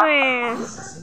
对。